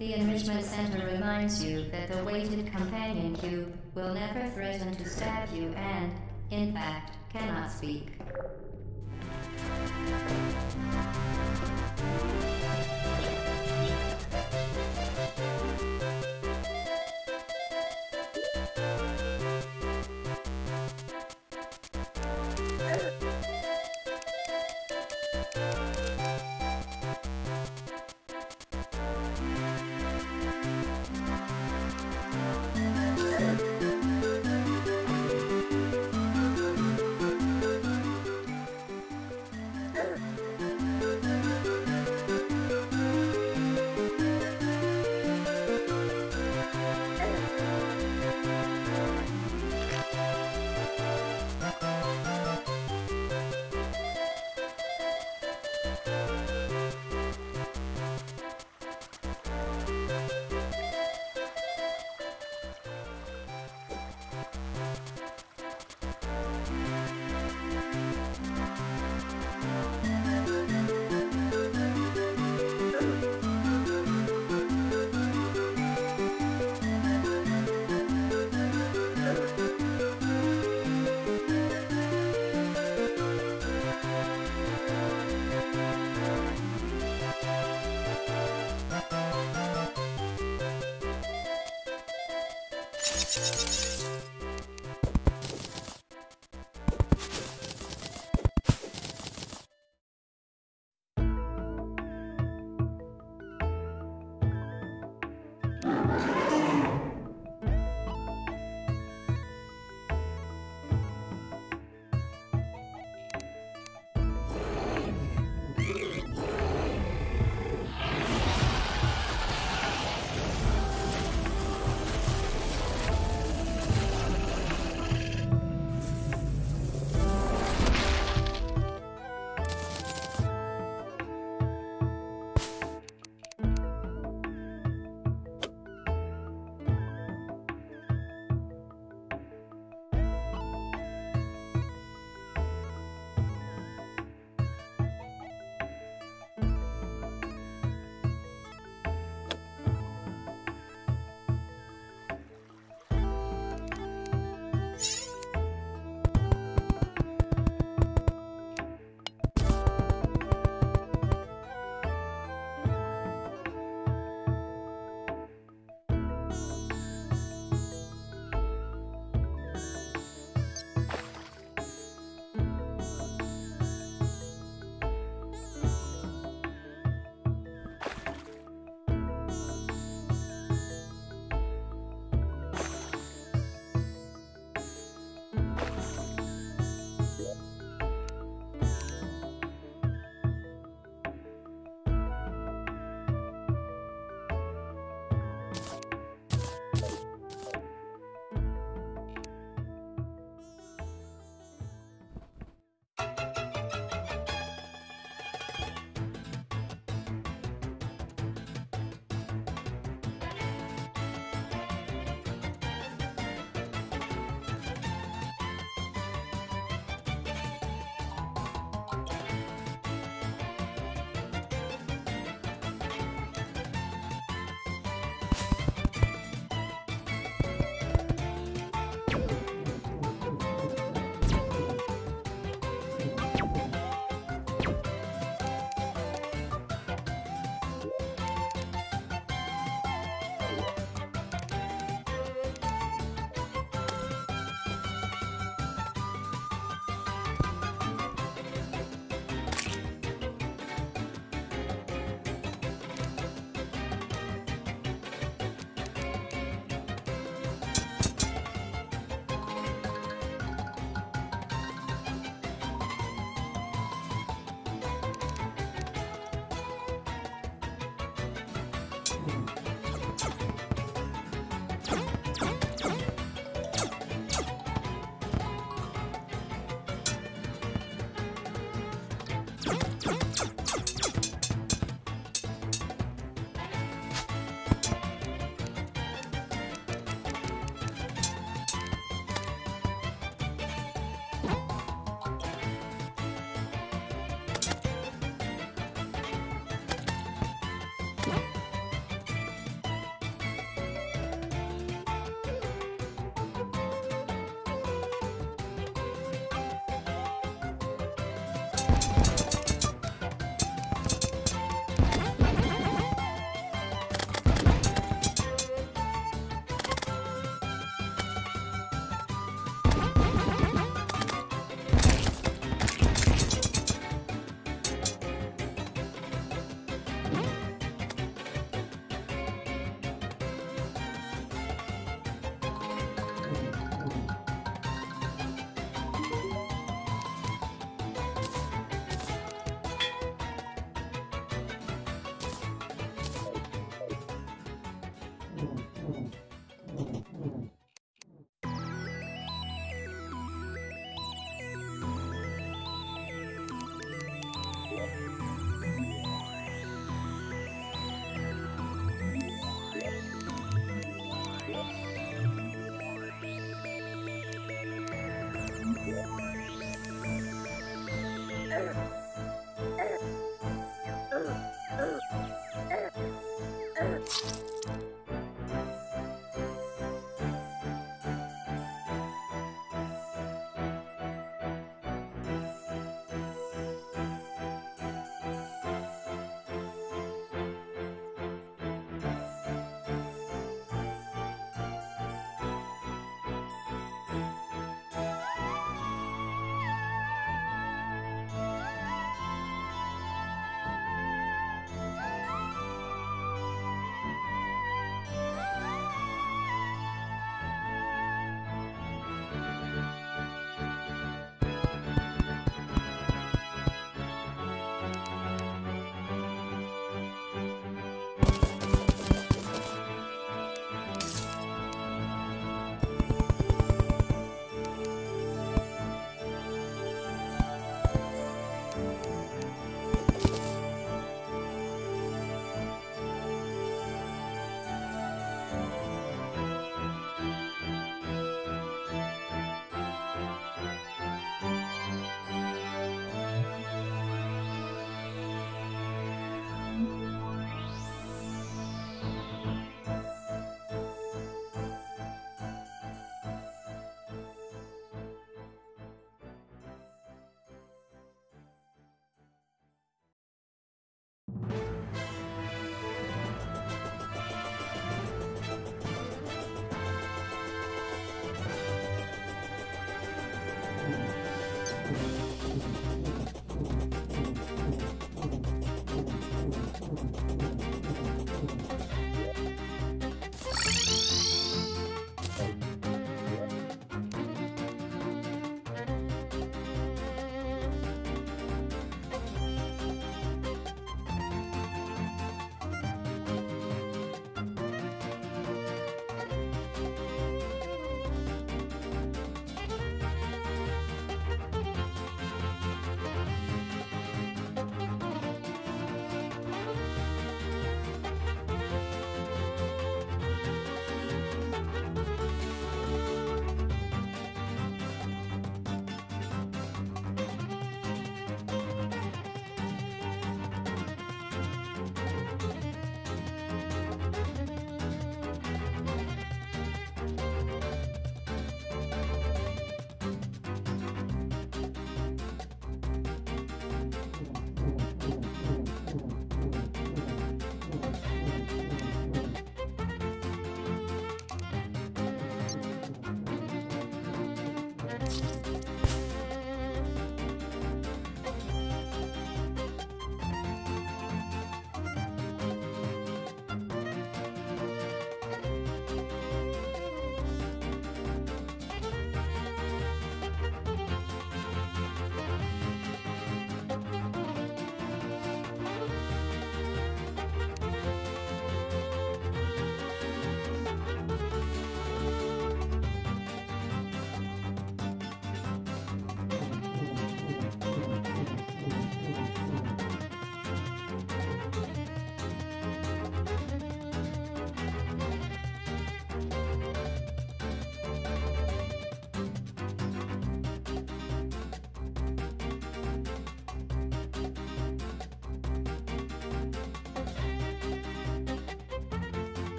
The Enrichment Center reminds you that the weighted companion cube will never threaten to stab you and, in fact, cannot speak.